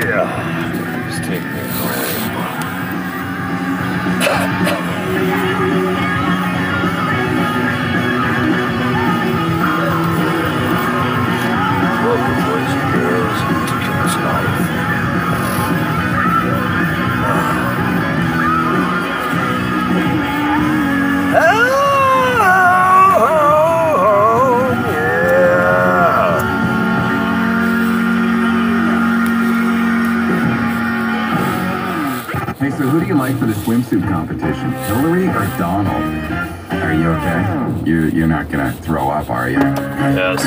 Oh, yeah. Just take me. Swimsuit competition. Hillary or Donald? Are you okay? You, you're not gonna throw up, are you? Yes.